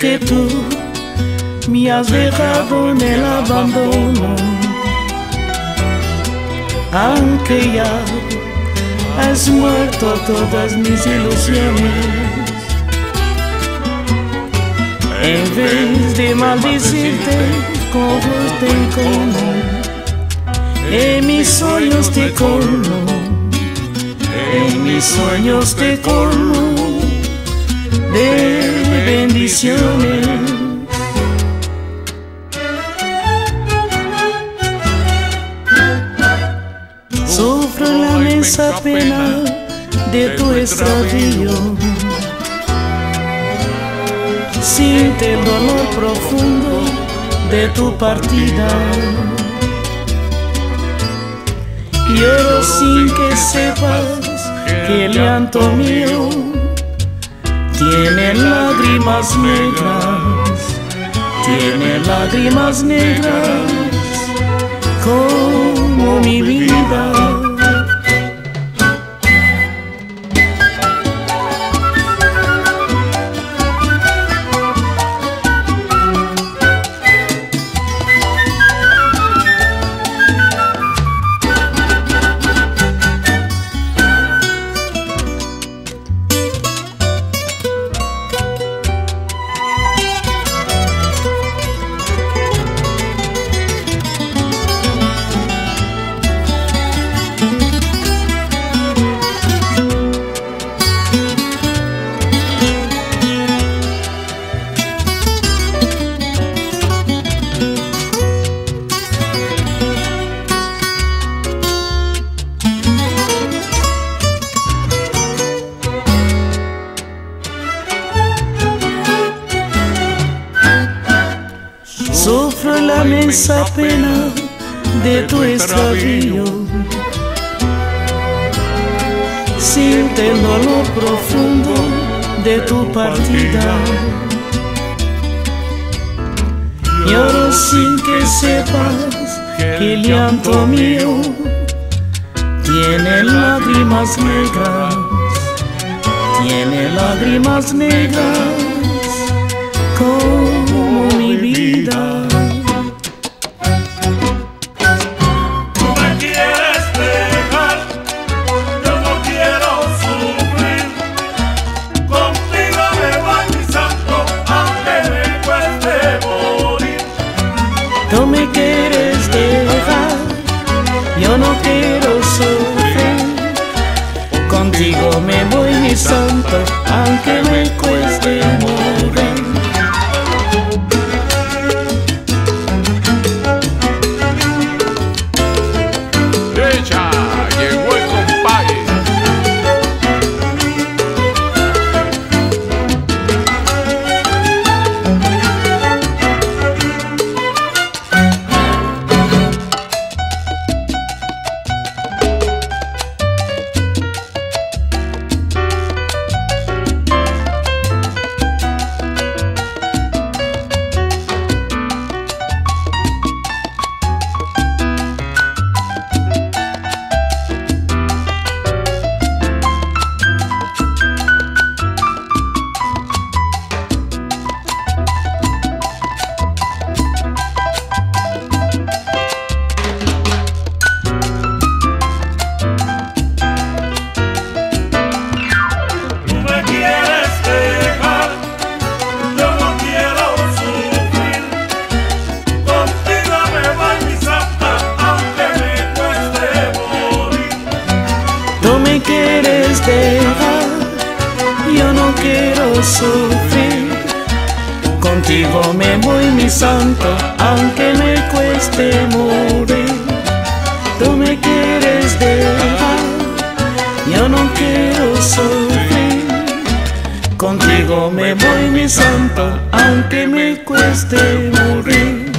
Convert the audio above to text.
aunque tú me has dejado en el abandono, aunque ya has muerto todas mis ilusiones. En vez de maldecirte, como te encono, en mis sueños te colmo, en mis sueños te colmo bendiciones. Sufro la mesa pena de tu extravío. Siente el dolor profundo de tu partida. Lloro sin que sepas que el llanto mío tiene lágrimas negras, tiene lágrimas negras como mi vida. La inmensa pena de tu extravío. Siente el dolor profundo de tu partida. Lloro sin que sepas que el llanto mío tiene lágrimas negras, tiene lágrimas negras como mi vida. Santo, Tú me quieres dejar, yo no quiero sufrir. Contigo me voy mi santo, aunque me cueste morir. Tú me quieres dejar, yo no quiero sufrir. Contigo me voy mi santo, aunque me cueste morir.